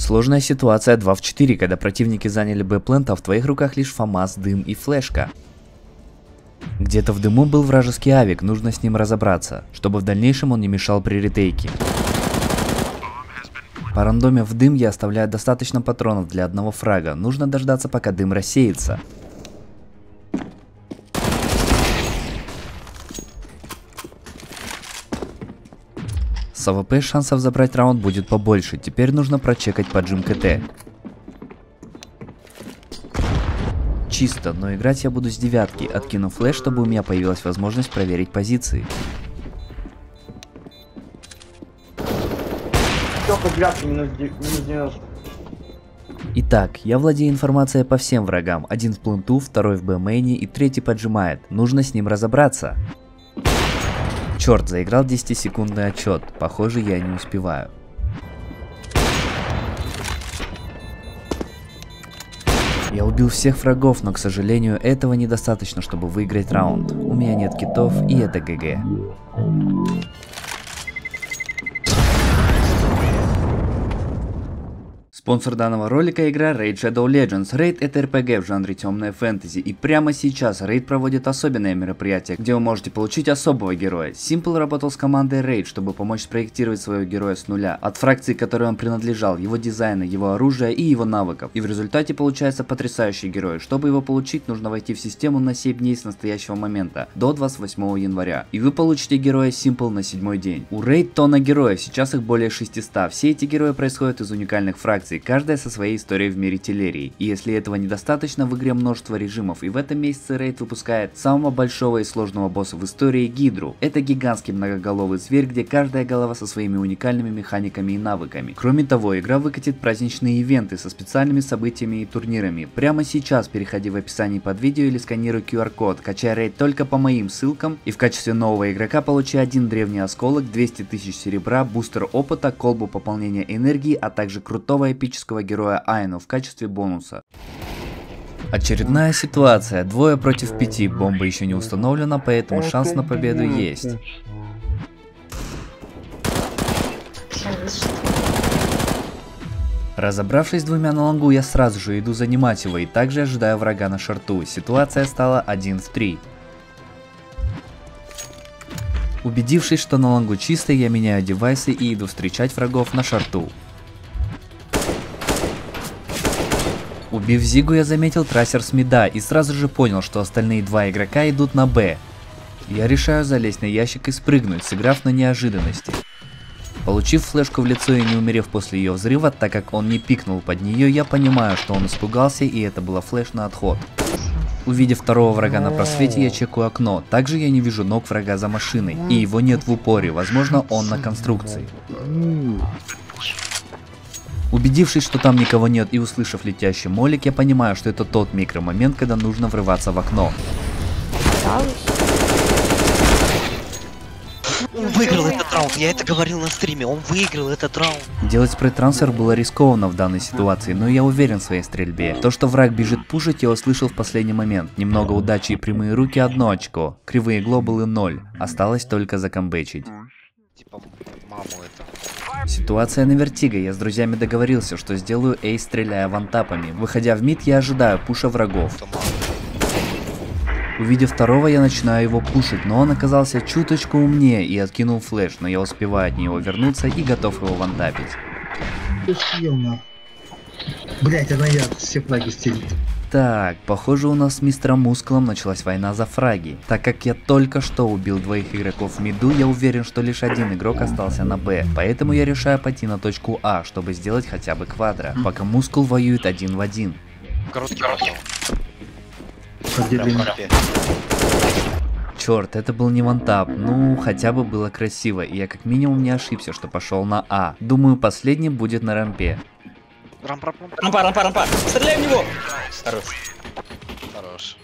Сложная ситуация 2 в 4, когда противники заняли Б-плент, а в твоих руках лишь ФАМАС, дым и флешка. Где-то в дыму был вражеский авик, нужно с ним разобраться, чтобы в дальнейшем он не мешал при ретейке. По рандоме в дым я оставляю достаточно патронов для одного фрага, нужно дождаться пока дым рассеется. С AWP шансов забрать раунд будет побольше, теперь нужно прочекать поджим CT. Чисто, но играть я буду с девятки, откинув флеш, чтобы у меня появилась возможность проверить позиции. Только девятка минус, де- минус 90. Итак, я владею информацией по всем врагам. Один в пленту, второй в Б-мейне и третий поджимает. Нужно с ним разобраться. Черт, заиграл 10-секундный отчет. Похоже, я не успеваю. Я убил всех врагов, но, к сожалению, этого недостаточно, чтобы выиграть раунд. У меня нет китов, и это ГГ. Спонсор данного ролика игра Raid Shadow Legends. Raid это RPG в жанре темная фэнтези. И прямо сейчас Raid проводит особенное мероприятие, где вы можете получить особого героя. Simple работал с командой Raid, чтобы помочь спроектировать своего героя с нуля. От фракции, которой он принадлежал, его дизайна, его оружия и его навыков. И в результате получается потрясающий герой. Чтобы его получить, нужно войти в систему на 7 дней с настоящего момента, до 28 января. И вы получите героя Simple на седьмой день. У Raid тонна героев, сейчас их более 600. Все эти герои происходят из уникальных фракций, каждая со своей историей в мире телерии. И если этого недостаточно, в игре множество режимов, и в этом месяце Raid выпускает самого большого и сложного босса в истории Гидру. Это гигантский многоголовый зверь, где каждая голова со своими уникальными механиками и навыками. Кроме того, игра выкатит праздничные ивенты со специальными событиями и турнирами. Прямо сейчас переходи в описание под видео или сканируй QR-код, качай рейд только по моим ссылкам и в качестве нового игрока получи один древний осколок, 200 тысяч серебра, бустер опыта, колбу пополнения энергии, а также крутого эпического героя Айну в качестве бонуса. Очередная ситуация, двое против пяти, бомба еще не установлена, поэтому шанс на победу есть. Разобравшись с двумя на лонгу, я сразу же иду занимать его и также ожидаю врага на шарту. Ситуация стала 1 в 3. Убедившись, что на лонгу чисто, я меняю девайсы и иду встречать врагов на шарту. Убив Зигу, я заметил трассер с мида и сразу же понял, что остальные два игрока идут на Б. Я решаю залезть на ящик и спрыгнуть, сыграв на неожиданности. Получив флешку в лицо и не умерев после ее взрыва, так как он не пикнул под нее, я понимаю, что он испугался и это была флеш на отход. Увидев второго врага на просвете, я чекаю окно. Также я не вижу ног врага за машиной, и его нет в упоре, возможно он на конструкции. Убедившись, что там никого нет и услышав летящий молик, я понимаю, что это тот микромомент, когда нужно врываться в окно. Он выиграл этот раунд, я это говорил на стриме, он выиграл этот раунд. Делать спрей-трансфер было рискованно в данной ситуации, но я уверен в своей стрельбе. То, что враг бежит пушить, я услышал в последний момент. Немного удачи и прямые руки одно очко, кривые глобулы ноль. Осталось только закомбечить. Типа, маму это. Ситуация на вертиго. Я с друзьями договорился, что сделаю эйс, стреляя вантапами. Выходя в мид, я ожидаю пуша врагов. Увидев второго, я начинаю его пушить, но он оказался чуточку умнее и откинул флеш, но я успеваю от него вернуться и готов его вантапить. Блять, она я все флаги стелит. Так, похоже у нас с мистером Мускулом началась война за фраги. Так как я только что убил двоих игроков в миду, я уверен, что лишь один игрок остался на Б. Поэтому я решаю пойти на точку А, чтобы сделать хотя бы квадро, пока Мускул воюет один в один. Короткий раунд. Поделим. Черт, это был не вантап, ну хотя бы было красиво, и я как минимум не ошибся, что пошел на А. Думаю, последний будет на рампе. Рам рам рам Рампа, рампа, рампа. Стреляй в него. Хорош. Хорош.